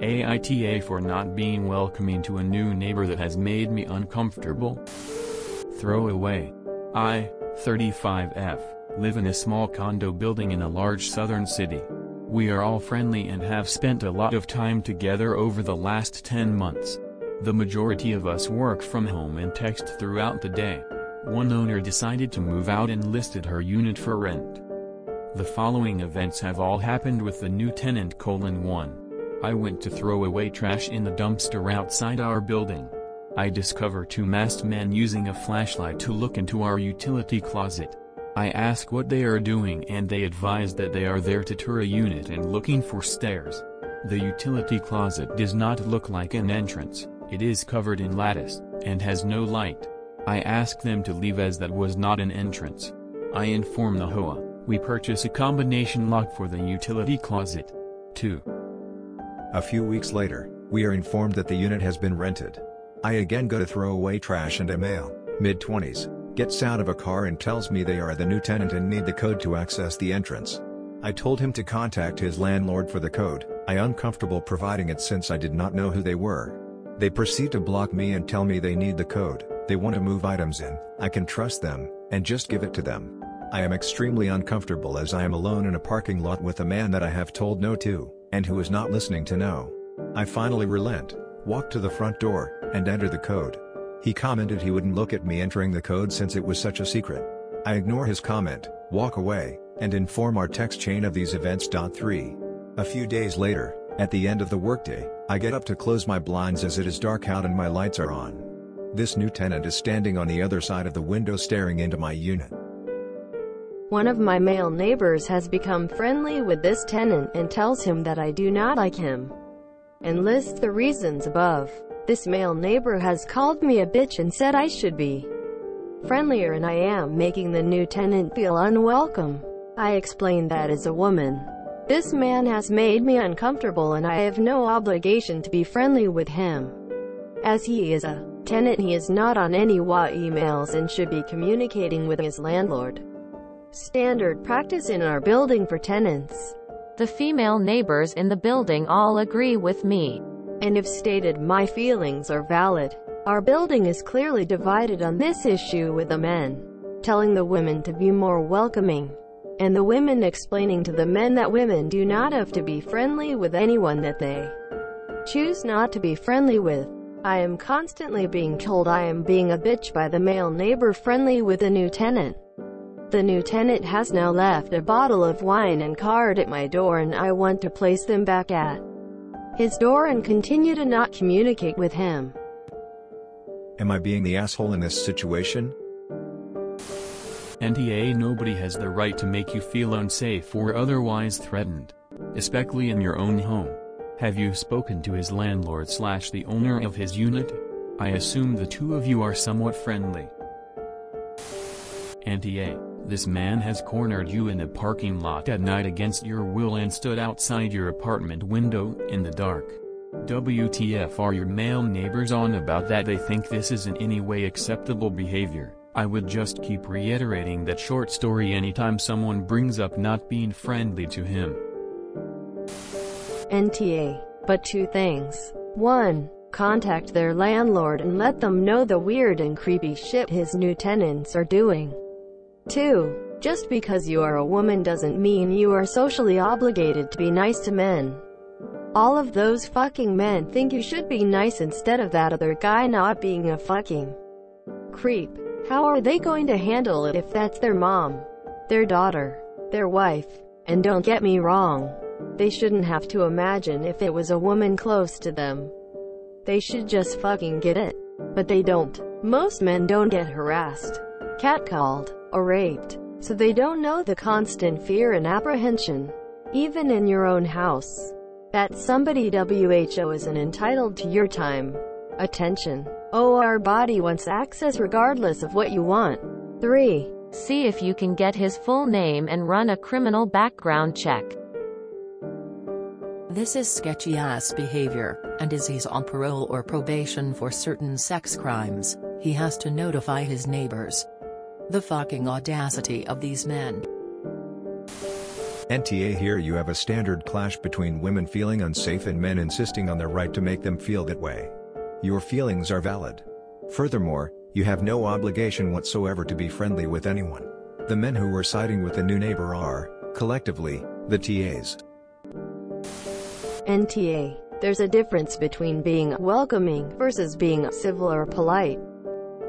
AITA for not being welcoming to a new neighbor that has made me uncomfortable. Throw away. I, 35F, live in a small condo building in a large southern city. We are all friendly and have spent a lot of time together over the last 10 months. The majority of us work from home and text throughout the day. One owner decided to move out and listed her unit for rent. The following events have all happened with the new tenant colon 1. I went to throw away trash in the dumpster outside our building. I discover two masked men using a flashlight to look into our utility closet. I ask what they are doing and they advise that they are there to tour a unit and looking for stairs. The utility closet does not look like an entrance, it is covered in lattice, and has no light. I ask them to leave as that was not an entrance. I inform the HOA, we purchase a combination lock for the utility closet. 2. A few weeks later, we are informed that the unit has been rented. I again go to throw away trash and a male, mid-20s, gets out of a car and tells me they are the new tenant and need the code to access the entrance. I told him to contact his landlord for the code, I uncomfortable providing it since I did not know who they were. They proceed to block me and tell me they need the code, they want to move items in, I can trust them, and just give it to them. I am extremely uncomfortable as I am alone in a parking lot with a man that I have told no to, and who is not listening to know. I finally relent, walk to the front door, and enter the code. He commented he wouldn't look at me entering the code since it was such a secret. I ignore his comment, walk away, and inform our text chain of these events. 3. A few days later, at the end of the workday, I get up to close my blinds as it is dark out and my lights are on. This new tenant is standing on the other side of the window staring into my unit. One of my male neighbors has become friendly with this tenant and tells him that I do not like him, and lists the reasons above. This male neighbor has called me a bitch and said I should be friendlier and I am making the new tenant feel unwelcome. I explained that as a woman. This man has made me uncomfortable and I have no obligation to be friendly with him. As he is a tenant he is not on any HOA emails and should be communicating with his landlord. Standard practice in our building for tenants. The female neighbors in the building all agree with me and if stated my feelings are valid. Our building is clearly divided on this issue with the men telling the women to be more welcoming, and the women explaining to the men that women do not have to be friendly with anyone that they choose not to be friendly with. I am constantly being told I am being a bitch by the male neighbor friendly with a new tenant. The new tenant has now left a bottle of wine and card at my door and I want to place them back at his door and continue to not communicate with him. Am I being the asshole in this situation? NTA Nobody has the right to make you feel unsafe or otherwise threatened. Especially in your own home. Have you spoken to his landlord slash the owner of his unit? I assume the two of you are somewhat friendly. NTA this man has cornered you in a parking lot at night against your will and stood outside your apartment window in the dark. WTF are your male neighbors on about that they think this is in any way acceptable behavior? I would just keep reiterating that short story anytime someone brings up not being friendly to him. NTA. But two things. 1. Contact their landlord and let them know the weird and creepy shit his new tenants are doing. 2. Just because you are a woman doesn't mean you are socially obligated to be nice to men. All of those fucking men think you should be nice instead of that other guy not being a fucking creep. How are they going to handle it if that's their mom, their daughter, their wife? And don't get me wrong, they shouldn't have to imagine if it was a woman close to them. They should just fucking get it. But they don't. Most men don't get harassed, catcalled, or raped. So they don't know the constant fear and apprehension, even in your own house, that somebody WHO isn't entitled to your time, attention. Oh, our body wants access regardless of what you want. 3. See if you can get his full name and run a criminal background check. This is sketchy ass behavior, and is he's on parole or probation for certain sex crimes, he has to notify his neighbors. The fucking audacity of these men. NTA here you have a standard clash between women feeling unsafe and men insisting on their right to make them feel that way. Your feelings are valid. Furthermore, you have no obligation whatsoever to be friendly with anyone. The men who were siding with the new neighbor are, collectively, the TAs. NTA. There's a difference between being welcoming versus being civil or polite.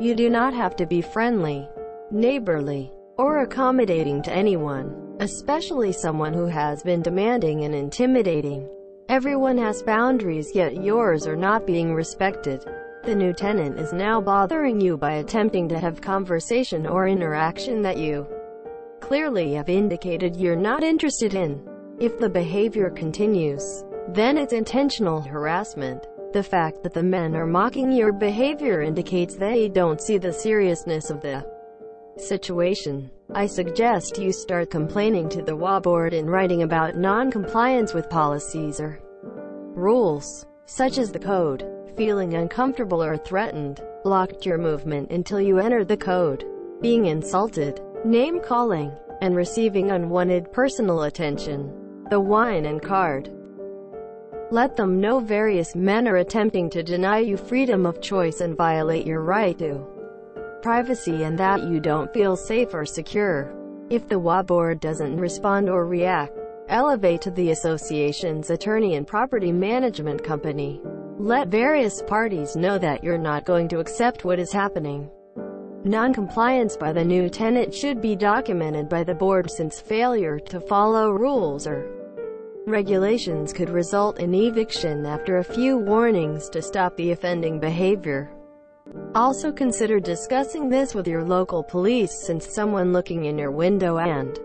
You do not have to be friendly, neighborly, or accommodating to anyone, especially someone who has been demanding and intimidating. Everyone has boundaries yet yours are not being respected. The new tenant is now bothering you by attempting to have conversation or interaction that you clearly have indicated you're not interested in. If the behavior continues, then it's intentional harassment. The fact that the men are mocking your behavior indicates they don't see the seriousness of the situation. I suggest you start complaining to the HOA board in writing about non-compliance with policies or rules, such as the code. Feeling uncomfortable or threatened, blocked your movement until you enter the code. Being insulted, name-calling, and receiving unwanted personal attention. The wine and card. Let them know various men are attempting to deny you freedom of choice and violate your right to privacy and that you don't feel safe or secure. If the HOA board doesn't respond or react, elevate to the association's attorney and property management company. Let various parties know that you're not going to accept what is happening. Non-compliance by the new tenant should be documented by the board since failure to follow rules or regulations could result in eviction after a few warnings to stop the offending behavior. Also consider discussing this with your local police since someone looking in your window and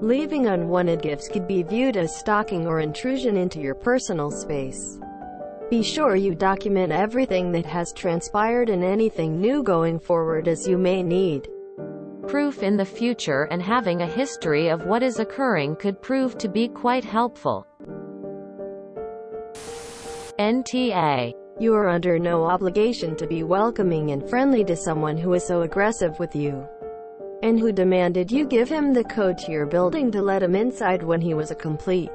leaving unwanted gifts could be viewed as stalking or intrusion into your personal space. Be sure you document everything that has transpired and anything new going forward as you may need proof in the future and having a history of what is occurring could prove to be quite helpful. NTA you are under no obligation to be welcoming and friendly to someone who is so aggressive with you and who demanded you give him the code to your building to let him inside when he was a complete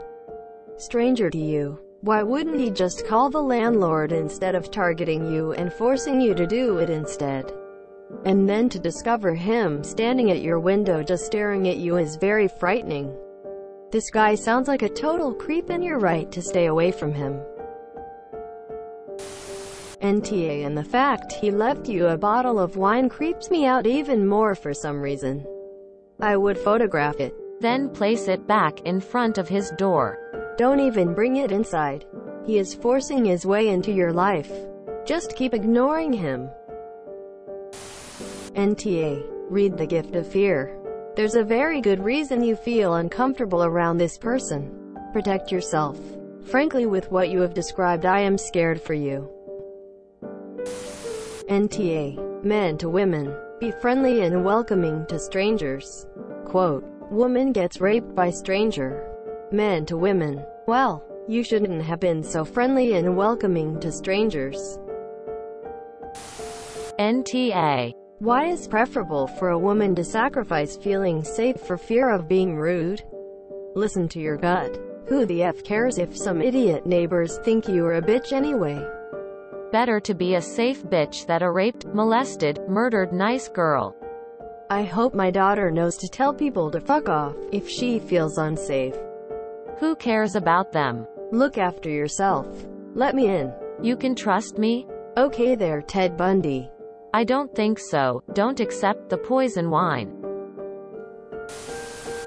stranger to you. Why wouldn't he just call the landlord instead of targeting you and forcing you to do it instead? And then to discover him standing at your window just staring at you is very frightening. This guy sounds like a total creep and you're right to stay away from him. NTA and the fact he left you a bottle of wine creeps me out even more for some reason. I would photograph it. Then place it back in front of his door. Don't even bring it inside. He is forcing his way into your life. Just keep ignoring him. NTA. Read the gift of fear. There's a very good reason you feel uncomfortable around this person. Protect yourself. Frankly with what you have described I am scared for you. NTA. Men to women. Be friendly and welcoming to strangers. Quote. Woman gets raped by stranger. Men to women. Well, you shouldn't have been so friendly and welcoming to strangers. NTA. Why is preferable for a woman to sacrifice feeling safe for fear of being rude? Listen to your gut. Who the F cares if some idiot neighbors think you're a bitch anyway? Better to be a safe bitch that a raped, molested, murdered nice girl. I hope my daughter knows to tell people to fuck off if she feels unsafe. Who cares about them? Look after yourself. Let me in. You can trust me? Okay there, Ted Bundy. I don't think so. Don't accept the poison wine.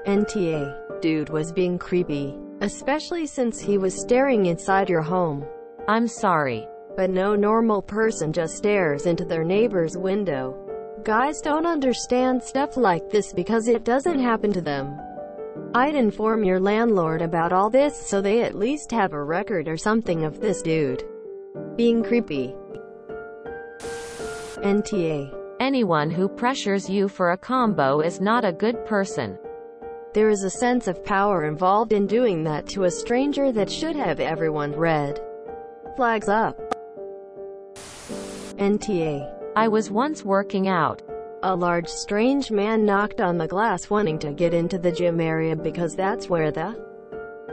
NTA. Dude was being creepy. Especially since he was staring inside your home. I'm sorry. But no normal person just stares into their neighbor's window. Guys don't understand stuff like this because it doesn't happen to them. I'd inform your landlord about all this so they at least have a record or something of this dude being creepy. NTA. Anyone who pressures you for a combo is not a good person. There is a sense of power involved in doing that to a stranger that should have everyone red flags up. NTA. I was once working out. A large strange man knocked on the glass wanting to get into the gym area because that's where the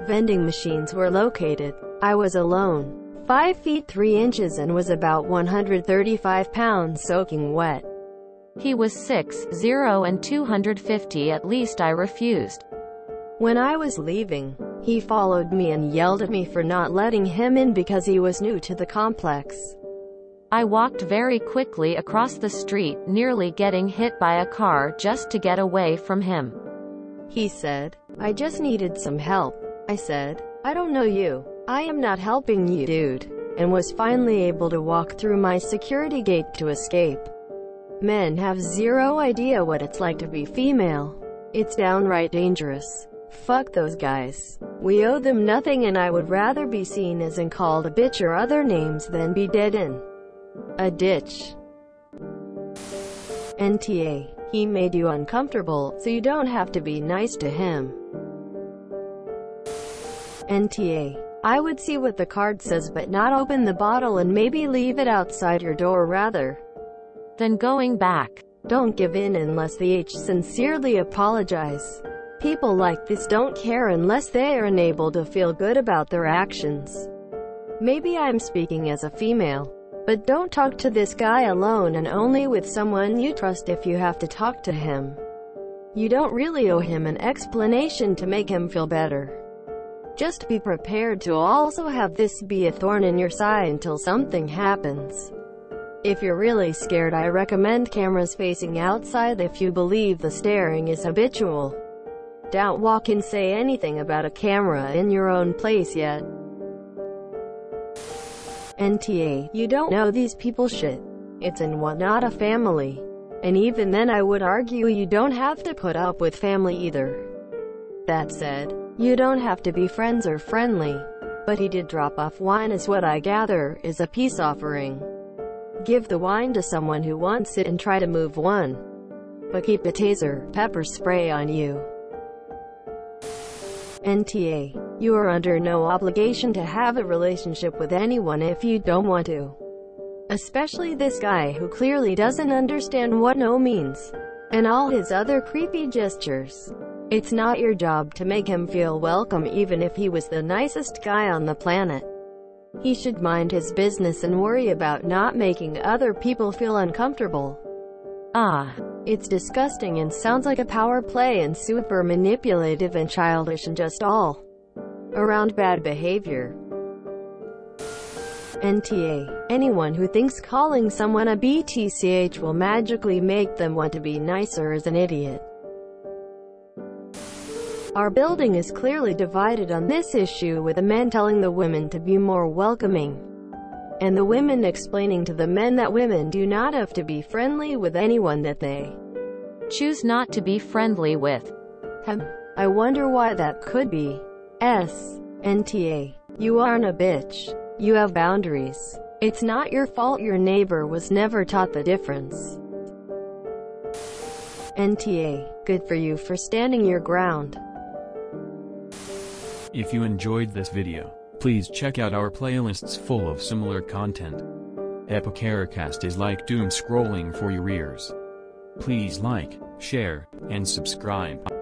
vending machines were located. I was alone, 5 feet 3 inches and was about 135 pounds soaking wet. He was 6, 0 and 250 at least I refused. When I was leaving, he followed me and yelled at me for not letting him in because he was new to the complex. I walked very quickly across the street, nearly getting hit by a car just to get away from him. He said, I just needed some help. I said, I don't know you. I am not helping you, dude. And was finally able to walk through my security gate to escape. Men have zero idea what it's like to be female. It's downright dangerous. Fuck those guys. We owe them nothing and I would rather be seen as and called a bitch or other names than be dead in a ditch. NTA. He made you uncomfortable, so you don't have to be nice to him. NTA. I would see what the card says but not open the bottle and maybe leave it outside your door rather than going back. Don't give in unless the H sincerely apologize. People like this don't care unless they are unable to feel good about their actions. Maybe I'm speaking as a female. But don't talk to this guy alone and only with someone you trust if you have to talk to him. You don't really owe him an explanation to make him feel better. Just be prepared to also have this be a thorn in your side until something happens. If you're really scared I recommend cameras facing outside if you believe the staring is habitual. Don't walk and say anything about a camera in your own place yet. NTA, you don't know these people shit. It's in what not a family. And even then I would argue you don't have to put up with family either. That said, you don't have to be friends or friendly. But he did drop off wine as what I gather is a peace offering. Give the wine to someone who wants it and try to move one. But keep the taser, pepper spray on you. NTA. You are under no obligation to have a relationship with anyone if you don't want to. Especially this guy who clearly doesn't understand what no means. And all his other creepy gestures. It's not your job to make him feel welcome even if he was the nicest guy on the planet. He should mind his business and worry about not making other people feel uncomfortable. Ah, it's disgusting and sounds like a power play and super manipulative and childish and just all around bad behavior. NTA. Anyone who thinks calling someone a BTCH will magically make them want to be nicer is an idiot. Our building is clearly divided on this issue with the men telling the women to be more welcoming. And the women explaining to the men that women do not have to be friendly with anyone that they choose not to be friendly with. I wonder why that could be. S. NTA. You aren't a bitch. You have boundaries. It's not your fault your neighbor was never taught the difference. NTA. Good for you for standing your ground. If you enjoyed this video, please check out our playlists full of similar content. Epicaricast is like doom scrolling for your ears. Please like, share, and subscribe.